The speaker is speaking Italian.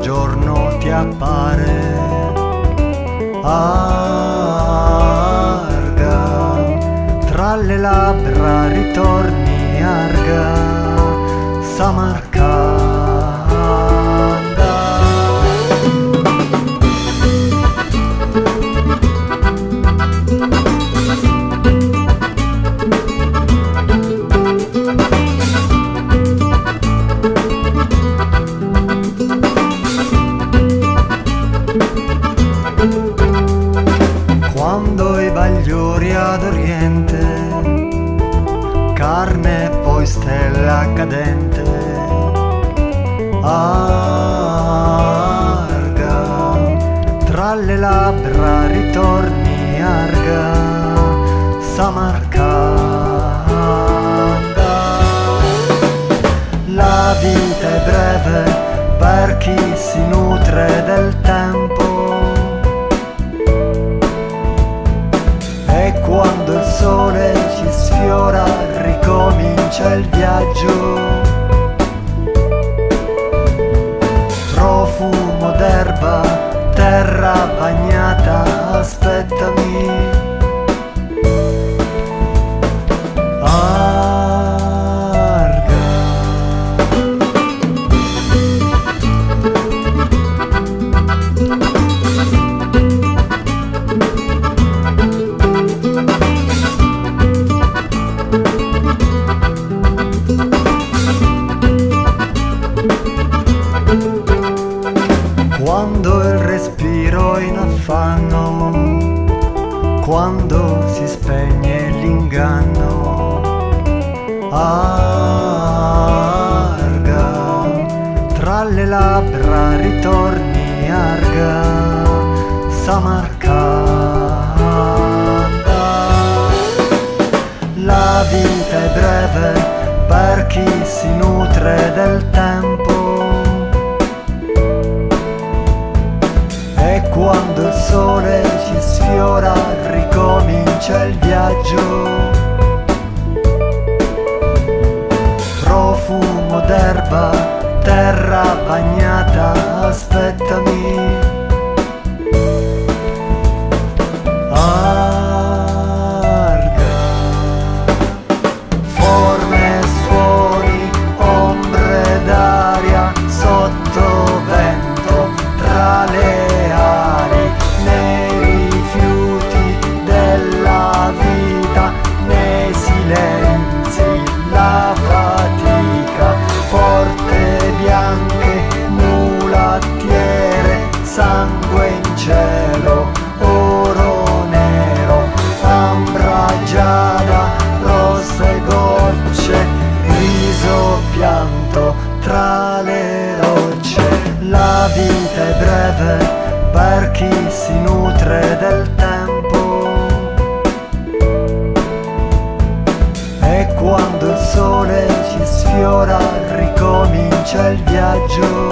giorno ti appare arga tra le labbra ritorna carne poi stella cadente, arga, tra le labbra ritorni arga, Samarcanda. La vita è breve per chi si nutre del tempo. Ricomincia il arga, tra le labbra ritorni arga, Samarcanda. Pianto tra le rocce. La vita è breve per chi si nutre del tempo. E quando il sole ci sfiora ricomincia il viaggio.